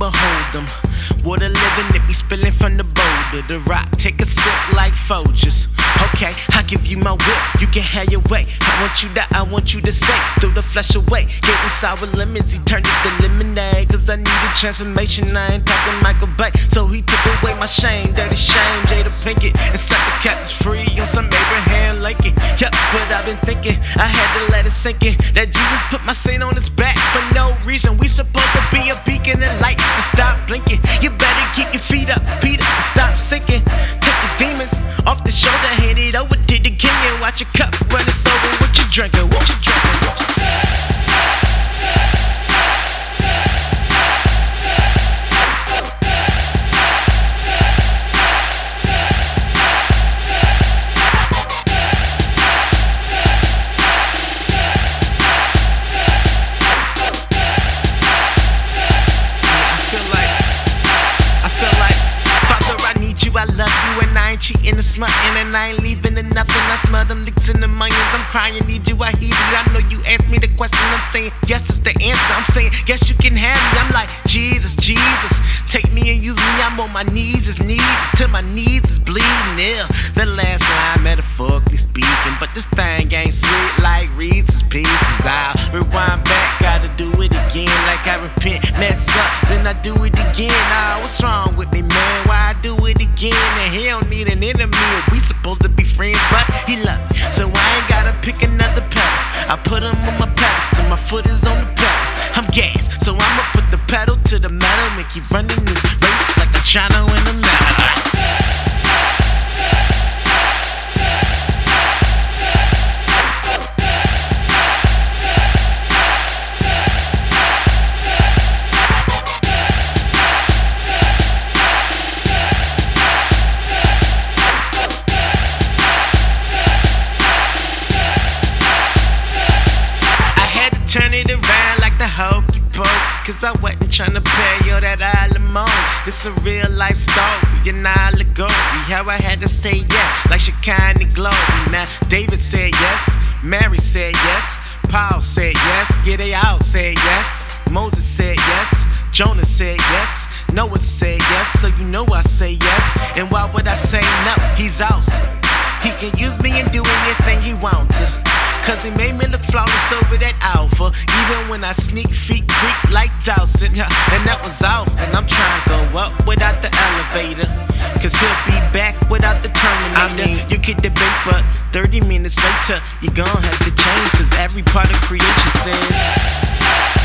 behold them. Water living, it be spilling from the boulder. The rock, take a sip like Folgers. Okay, I give you my whip, you can have your way. I want you to, I want you to stay. Throw the flesh away. Gave him sour lemons, he turned it to lemonade. Cause I needed transformation, I ain't talking Michael Bay. So he took away my shame, dirty shame, Jada Pinkett. And set the captives free on some Abraham Lincoln. Yup, but I've been thinking, I had to let it sink in. That Jesus put my sin on his back for no reason. We supposed to be a beacon and light to stop blinking. You better keep your feet up, Peter, and stop sinking. Take the demons off the shoulder, hand it over to the king and watch your cup running over. What you drinking? What and I ain't leaving in nothing. I smell them licks in the millions. I'm crying, need you, I hear you. I know you asked me the question, I'm saying yes is the answer. I'm saying yes, you can have me. I'm like Jesus, Jesus, take me and use me. I'm on my knees, it's knees till my knees is bleeding. Yeah, the last line metaphorically speaking, but this thing do it again. Ah, what's wrong with me, man? Why I do it again? And he don't need an enemy. We supposed to be friends, but he love me, so I ain't gotta pick another pedal. I put him on my pedestal, my foot is on the pedal. I'm gas, so I'ma put the pedal to the metal and keep running this race like a China turn it around like the hokey poke. Cause I wasn't trying to pay all that alimony. It's a real life story, an allegory. How I had to say yes, like Shekinah glory. Now, David said yes, Mary said yes, Paul said yes, yeah, they all said yes. Moses said yes, Jonah said yes, Noah said yes, so you know I say yes. And why would I say no? He's awesome. He can use me and do anything he wants. Cause he made me look flawless over that alpha. Even when I sneak feet creep like Dawson. And that was off. And I'm trying to go up without the elevator. Cause he'll be back without the terminator. I mean, you could debate, but 30 minutes later, you're gonna have to change. Cause every part of creation says.